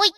ほい。